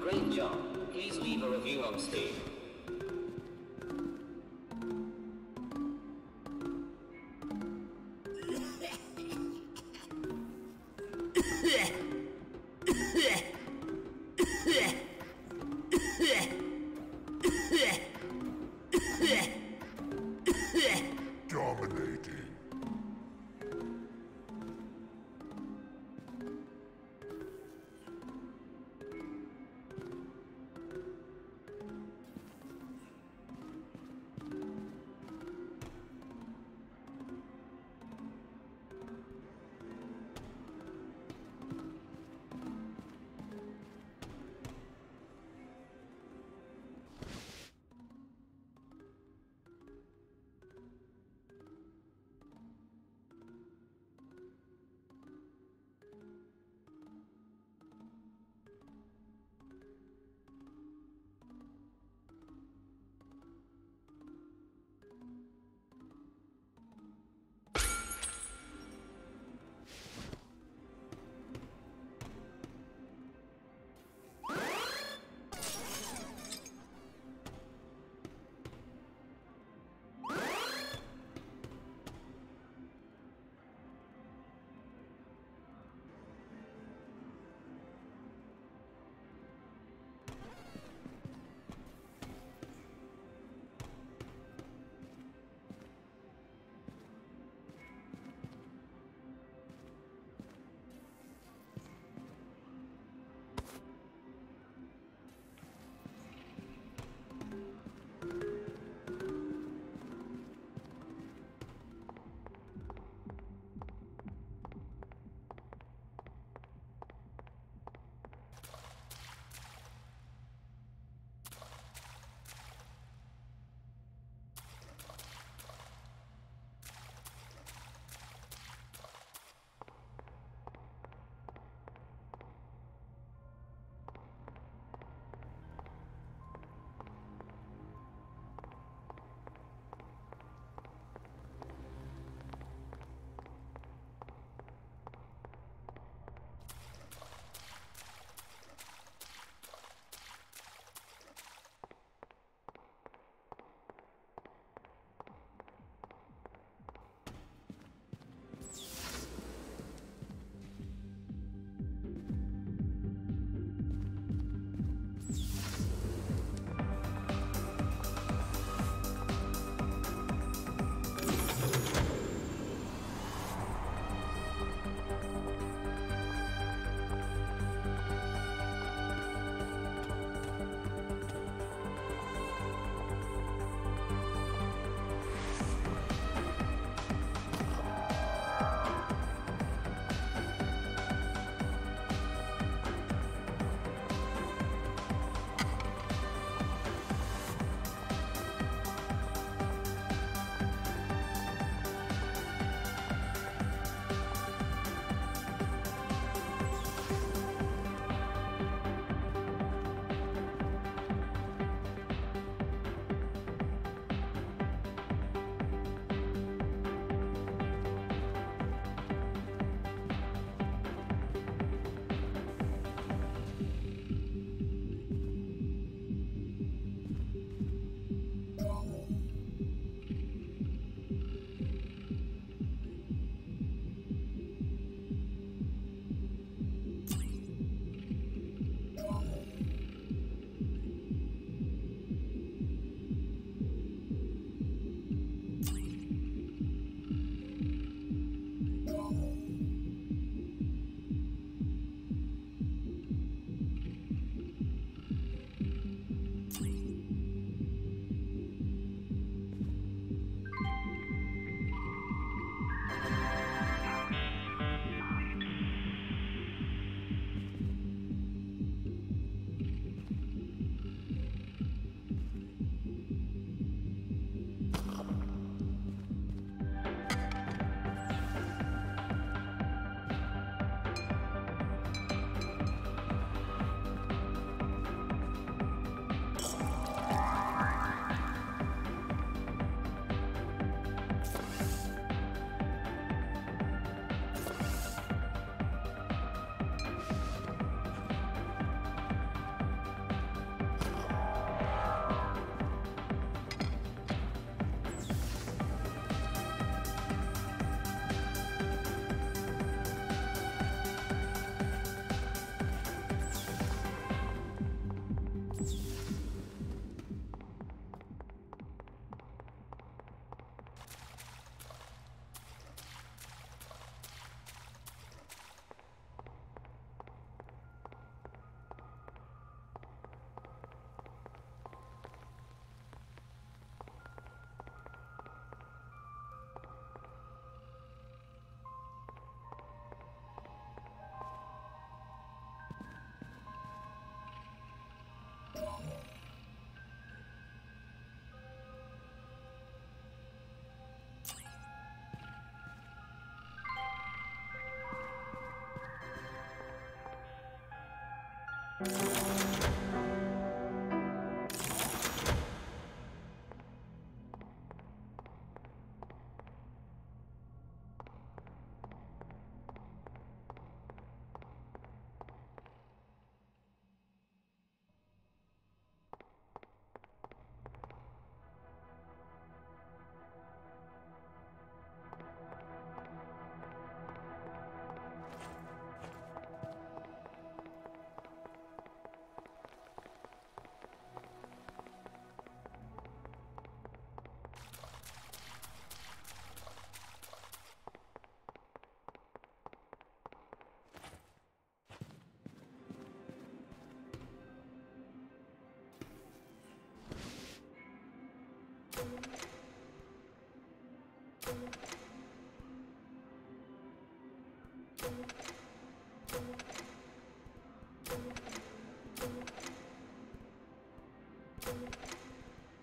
Great job. Please leave a review on Steam.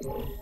You